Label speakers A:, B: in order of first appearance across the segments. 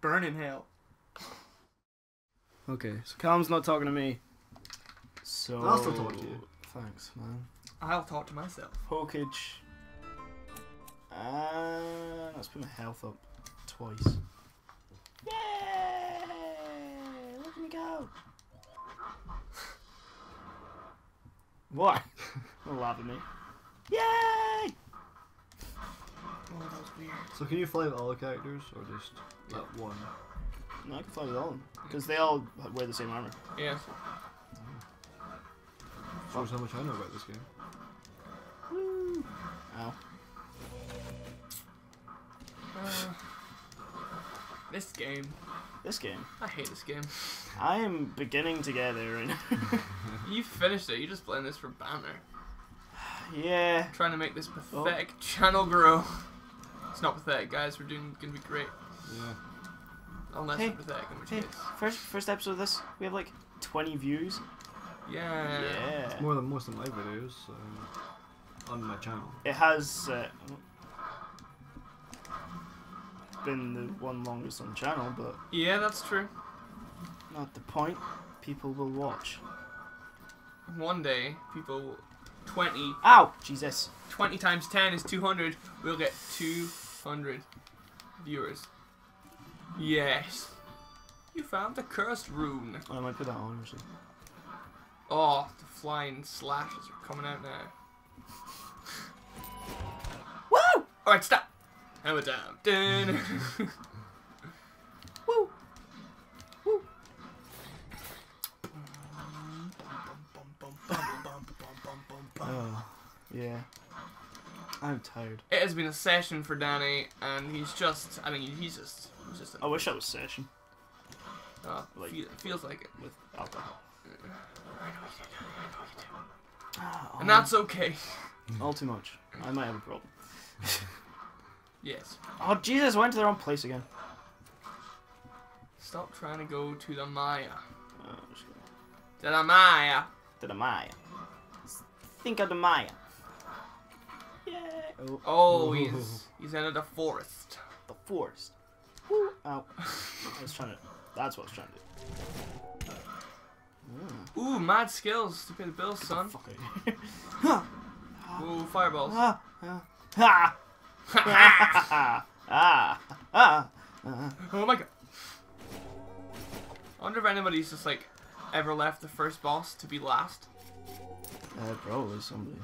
A: Burn in hell.
B: Okay, so Calum's not talking to me. So
C: I'll still talk to you.
B: Thanks, man.
A: I'll talk to myself.
B: Hokage. Uh, let's put my health up twice. Yay! Look at me go. What? Don't laugh at me. Yay!
A: Oh, that was weird.
C: So can you fly with all the characters or just that one?
B: No, I can fly with all of them because they all wear the same armor.
A: Yeah.
C: Shows how much I know about this game.
B: Woo! Ow.
A: Uh, this game.
B: This game.
A: I hate this game.
B: I am beginning to get there right now.
A: You finished it. You're just playing this for banner.
B: yeah.
A: Trying to make this
B: Oh.
A: pathetic channel grow. It's not pathetic, guys. We're doing gonna be great.
C: Yeah.
A: Unless
B: Hey,
A: pathetic, in which
B: Hey,
A: case.
B: first first episode of this, we have like 20 views.
A: Yeah.
B: Yeah.
C: More than most of my videos um, on my channel.
B: It has uh, been the one longest on the channel, but
A: Yeah, that's true.
B: not the point. People will watch.
A: One day, people 20,
B: Ow! Jesus.
A: 20 times 10 is 200. We'll get 200 viewers. Yes. You found the cursed rune.
B: Oh, I might put that on actually.
A: Oh, the flying slashes are coming out now.
B: Woo!
A: Alright, stop. Hammer down.
B: yeah. I'm tired.
A: It has been a session for Danny, and he's just, I mean, he's just, he's just,
B: I wish I was session
A: uh,
B: like-
A: feel, feels like it.
B: with alcohol.
A: And that's okay.
B: all too much. I might have a problem.
A: Yes.
B: Oh Jesus! Went to the wrong place again.
A: Stop trying to go to the Maya.
B: Oh,
A: To the Maya.
B: to the Maya. Think of the Maya. Yay! Oh,
A: Oh,
C: Ooh.
A: he's, he's entered the forest.
B: the forest. Woo! Ow. I was trying to. That's what I was trying to do. Mm.
A: Ooh, mad skills to pay the bills, son.
B: Fuck it. Ha!
A: Ooh, fireballs.
B: Ah! Ah! Ha! Ah! Ah! Ah! Ah!
A: oh my god. I wonder if anybody's just like ever left the first boss to be last.
B: Uh, probably somebody.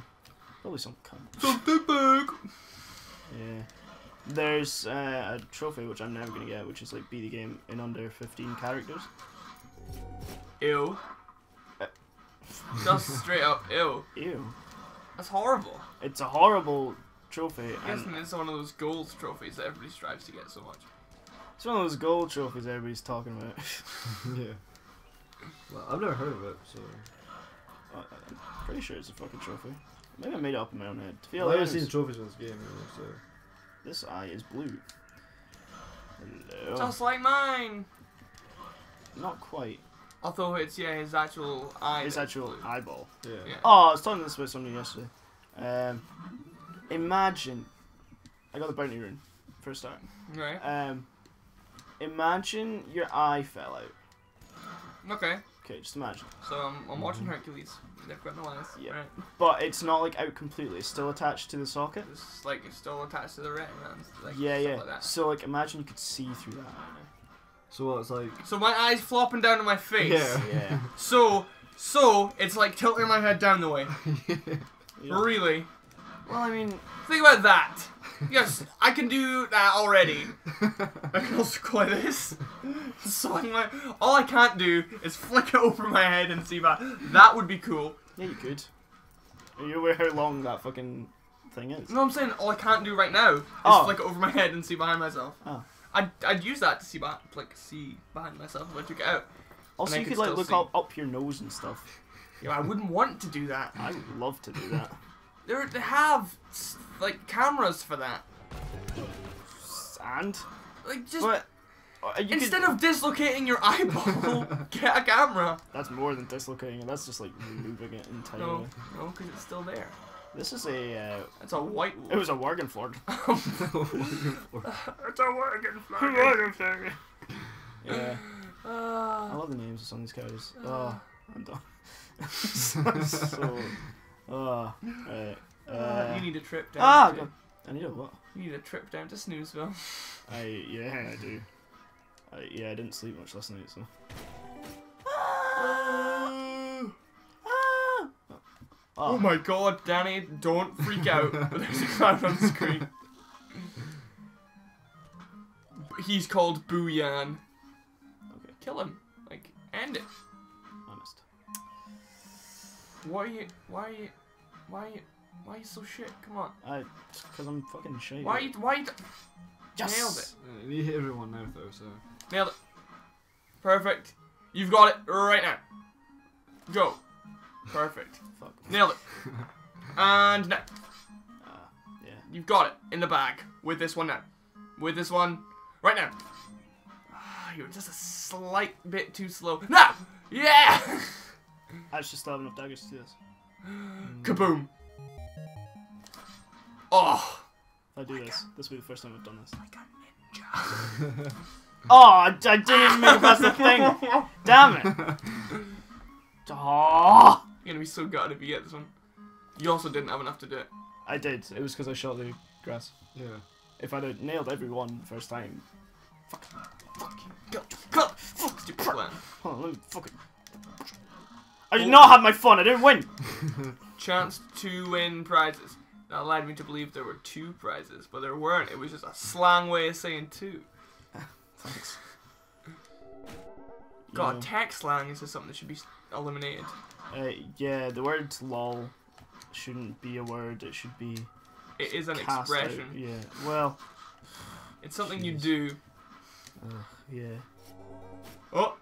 B: Probably some cunt.
A: Something big.
B: Yeah. There's uh, a trophy which I'm never gonna get, which is like beat the game in under 15 characters.
A: Ew.
B: Uh.
A: Just straight up, ew.
B: Ew.
A: That's horrible.
B: It's a horrible trophy,
A: I'm guessing
B: and
A: it's one of those gold trophies that everybody strives to get so much.
B: it's one of those gold trophies everybody's talking about.
C: yeah. Well, I've never heard of it, so.
B: Uh, I'm pretty sure it's a fucking trophy. Maybe I made it up in my own head. To
C: Well, I haven't seen trophies in this game, really, so.
B: this eye is blue. Hello.
A: Just like mine.
B: Not quite.
A: Although it's yeah his actual eye.
B: His actual
A: blue.
B: eyeball.
C: Yeah.
A: Yeah.
B: Oh, I was talking to this about somebody yesterday. Um, imagine, I got the bounty rune for a start.
A: Right.
B: Um, imagine your eye fell out.
A: Okay.
B: Okay, just imagine.
A: So I'm, I'm watching Hercules. They've got no eyes.
B: Yeah.
A: Right.
B: But it's not like out completely. It's still attached to the socket.
A: It's like it's still attached to the retina like
B: yeah,
A: stuff
B: yeah.
A: like that.
B: So like, imagine you could see through that.
C: So what, it's like.
A: So my eyes flopping down to my face.
C: Yeah.
B: Yeah.
A: So so it's like tilting my head down the way.
B: Yeah.
A: Really?
B: Well, I mean,
A: Think about that. Yes, I can do that already. I can also go like this. So I'm like, all I can't do is flick it over my head and see that. That would be cool.
B: yeah, you could. Are you aware how long that fucking thing is?
A: No, I'm saying all I can't do right now is
B: Oh.
A: flick it over my head and see behind myself.
B: Oh.
A: I'd, I'd use that to see behind, like see behind myself if I took it out.
B: Also, you
A: could
B: could like look
A: see.
B: up up your nose and stuff.
A: Yeah, I wouldn't want to do that.
B: I would love to do that.
A: There, they have like cameras for that.
B: and
A: Like just
B: but you
A: instead
B: could,
A: of dislocating your eyeball, get a camera.
B: that's more than dislocating it. That's just like removing it entirely.
A: No, no, because it's still there.
B: This is a. Uh,
A: It's a white.
B: it was a working floor.
A: it's a working flag.
B: Yeah. I
A: Uh,
B: love the names of some of these characters. Oh, I'm done. so, oh, right. Uh,
A: you need a trip down.
B: ah,
A: to,
B: I need a what?
A: you need a trip down to Snoozeville.
B: I yeah, I do. I, yeah, I didn't sleep much last night, so. Ah! Ah.
A: Oh my god, Danny, don't freak out. There's a clown on screen. He's called Booyan.
B: Okay,
A: Kill him. Like, end it.
B: I missed.
A: Why are you. Why are you. Why are you. Why are you so shit? Come on.
B: I, cause I'm fucking shit.
A: Why are you. Why are you.
B: Yes!
A: Nailed it.
C: Uh, we hit everyone now though, so.
A: Nailed it. Perfect. You've got it right now. Go. Perfect.
B: Fuck.
A: Nailed it. And now.
B: Uh, yeah.
A: You've got it in the bag with this one now. With this one right now. Ah, You're just a slight bit too slow. Now! Yeah!
B: I should still have enough daggers to do this.
A: Kaboom! Oh!
B: If I do this, this will be the first time I've done this.
A: Like a ninja.
B: Oh, I, I didn't even make it past the thing! Damn it! Oh,
A: You're gonna be so gutted if you get this one. You also didn't have enough to do it.
B: I did. It was because I shot the grass.
C: Yeah.
B: If I'd have nailed everyone the first time.
A: Fuck you. Go. Go. Fuck stupid plan.
B: Hold on, let me fucking. I did not have my fun. I didn't win.
A: Chance to win prizes. That led me to believe there were two prizes, but there weren't. It was just a slang way of saying two.
B: Thanks.
A: God,
B: know,
A: tech slang is just something that should be eliminated.
B: uh, yeah, the word lol shouldn't be a word. It should be
A: It is an
B: cast out.
A: expression.
B: Yeah. Well.
A: It's something you do.
B: Ugh, yeah.
A: Oh,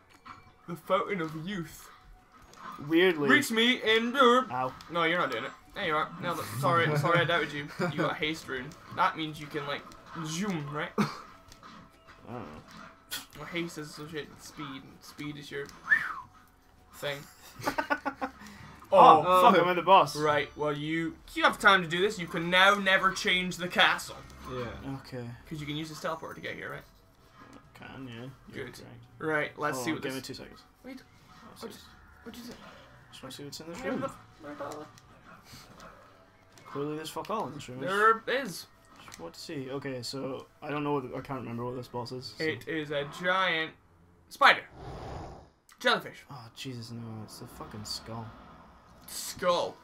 A: the fountain of youth.
B: Weirdly.
A: Reach me in.
B: Ow.
A: No, you're not doing it. There you are. No, sorry, sorry, I doubted you. You got a haste rune. That means you can like zoom, right? Mm.
B: I don't know.
A: Well, haste is associated with speed, speed is your thing.
B: Oh,
A: Oh,
B: fuck! I'm at the boss.
A: right. Well, you you have time to do this. You can now never change the castle
C: Yeah.
B: Okay.
A: because you can use this teleport to get here, right?
B: Can yeah. You're
A: Good.
B: correct.
A: Right. Let's
B: Hold
A: see what
B: Give me two seconds.
A: Wait.
B: Oh,
A: What
B: just,
A: What'd you say?
B: just want to see what's in this room. Clearly, there's fuck all in this room.
A: There is.
B: What to see? Okay, so I don't know. What the, I can't remember what this boss is. so-
A: It is a giant spider. Jellyfish.
B: Oh Jesus, no! It's the fucking skull.
A: Skull.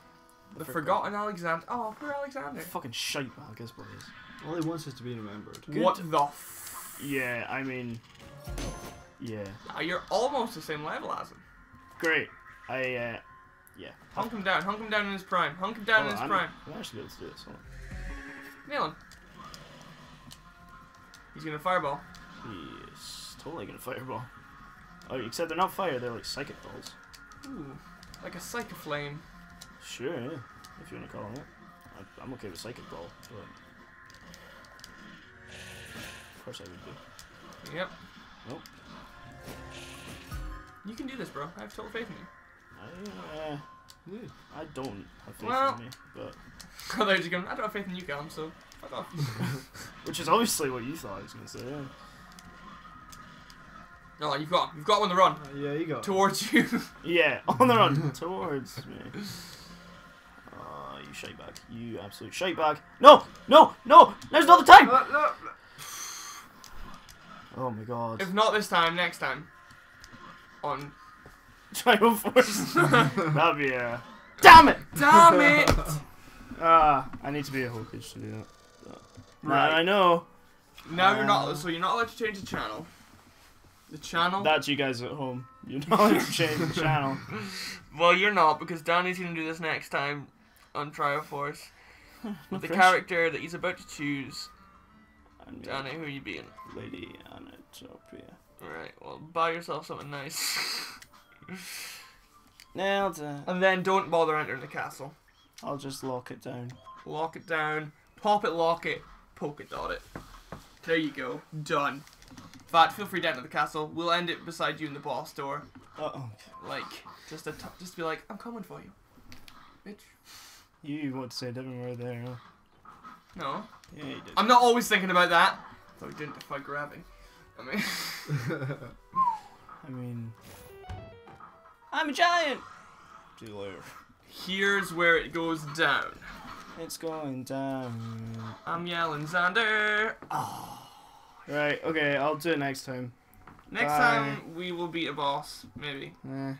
A: The
B: forgot-
A: forgotten Alexander. Oh, poor Alexander.
B: Fucking shite bag is what it is.
C: All he wants is to be remembered.
B: Good.
A: What the f-
B: Yeah, I mean, yeah,
A: Ah, You're almost the same level as him.
B: great. I uh, yeah.
A: Hunk him down. Hunk him down in his prime. Hunk him down
B: Oh,
A: in his
B: I'm,
A: prime.
B: I'm actually able to do this. Hold on.
A: Nail him. He's gonna fireball.
B: He's totally gonna fireball. Oh, except they're not fire. They're like psychic balls.
A: Ooh. Like a psychic flame.
B: Sure, yeah. If you wanna call it. I, I'm okay with psychic ball. But... Of course I would be.
A: Yep.
B: Nope.
A: You can do this, bro. I have total faith in you.
B: I, uh, I don't have faith
A: Well-
B: in me, but
A: I thought you going, I don't have faith in you, Callum, so fuck off.
B: which is obviously what you thought I was gonna say. Yeah.
A: no, you've got you've got one to run.
C: Uh, yeah, you got.
A: Towards you.
B: Yeah, on the run towards me. Oh, you shite bag. You absolute shite bag. No, no, no! There's not the time!
C: Uh, no,
B: Oh my god.
A: if not this time, next time. On.
B: Trio Force. That'd be a. Damn it!
A: Damn it!
B: Ah, I need to be a Hokage to do that. Right. I know.
A: Now you're not.
B: Uh,
A: So you're not allowed to change the channel. The channel.
B: That's you guys at home. You're not allowed to change the channel.
A: Well, you're not because Danny's gonna do this next time on Trio Force. With the
B: Fresh.
A: character that he's about to choose.
B: And me,
A: Danny, who are you being?
B: Lady Anatopia.
A: Alright, well, buy yourself something nice.
B: Nailed it.
A: and then don't bother entering the castle.
B: I'll just lock it down.
A: Lock it down, pop it, lock it, polka dot it. There you go. Done. In fact, feel free to enter the castle. We'll end it beside you in the boss door.
B: Uh oh.
A: Like, just to t- just be like, I'm coming for you. Bitch.
B: You want to say a different word there, huh?
A: No.
B: Yeah, you did.
A: I'm not always thinking about that. Though I didn't defy gravity. I mean,
B: I mean, I'm a giant. See you later.
A: Here's where it goes down.
B: It's going down.
A: I'm yelling Xander.
B: Right. Okay. I'll do it next time.
A: Next
B: Bye.
A: time we will beat a boss, maybe.
B: Eh.